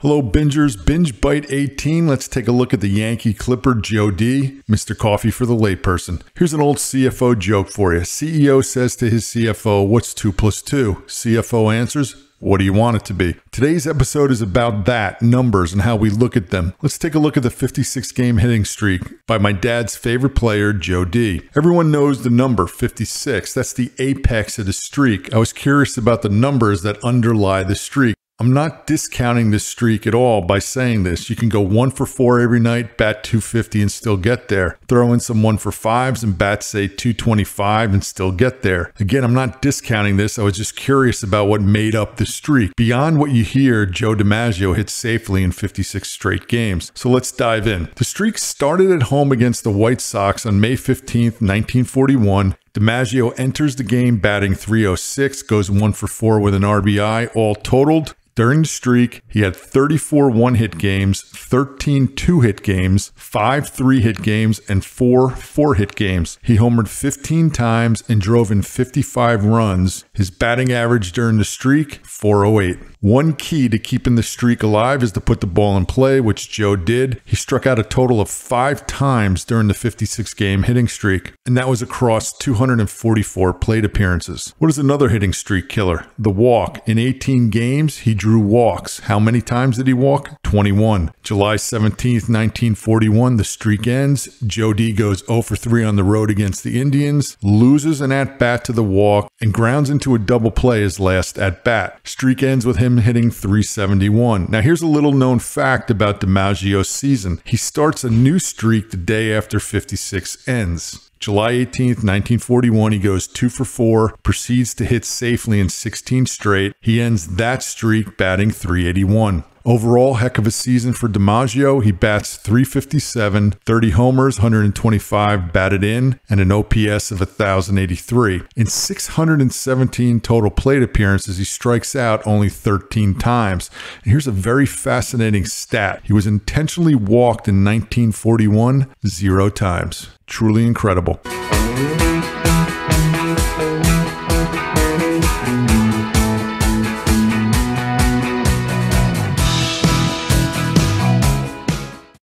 Hello, bingers. Binge Bite 18. Let's take a look at the Yankee Clipper Joe D, Mr. Coffee for the layperson. Here's an old CFO joke for you. CEO says to his CFO, What's 2 plus 2? CFO answers, what do you want it to be? Today's episode is about that, numbers, and how we look at them. Let's take a look at the 56 game hitting streak by my dad's favorite player, Joe D. Everyone knows the number 56. That's the apex of the streak. I was curious about the numbers that underlie the streak. I'm not discounting this streak at all by saying this. You can go one for four every night, bat 250 and still get there. Throw in some one for fives and bat say 225 and still get there. Again, I'm not discounting this. I was just curious about what made up the streak. Beyond what you hear, Joe DiMaggio hit safely in 56 straight games. So let's dive in. The streak started at home against the White Sox on May 15th, 1941. DiMaggio enters the game batting 306, goes one for four with an RBI. All totaled, during the streak, he had 34 one hit games, 13 two hit games, 5 three hit games, and 4 four hit games. He homered 15 times and drove in 55 runs. His batting average during the streak, 408. One key to keeping the streak alive is to put the ball in play, which Joe did. He struck out a total of five times during the 56 game hitting streak, and that was across 244 plate appearances. What is another hitting streak killer? The walk. In 18 games, he drew walks. How many times did he walk? 21. July 17th, 1941, the streak ends. Joe D goes 0 for 3 on the road against the Indians, loses an at bat to the walk, and grounds into a double play his last at bat. Streak ends with him him hitting 371. Now, here's a little known fact about DiMaggio's season. He starts a new streak the day after 56 ends. July 18th, 1941, he goes two for four, proceeds to hit safely in 16 straight. He ends that streak batting 381. Overall, heck of a season for DiMaggio. He bats 357, 30 homers, 125 batted in, and an OPS of 1,083. In 617 total plate appearances, he strikes out only 13 times. And here's a very fascinating stat he was intentionally walked in 1941 zero times. Truly incredible.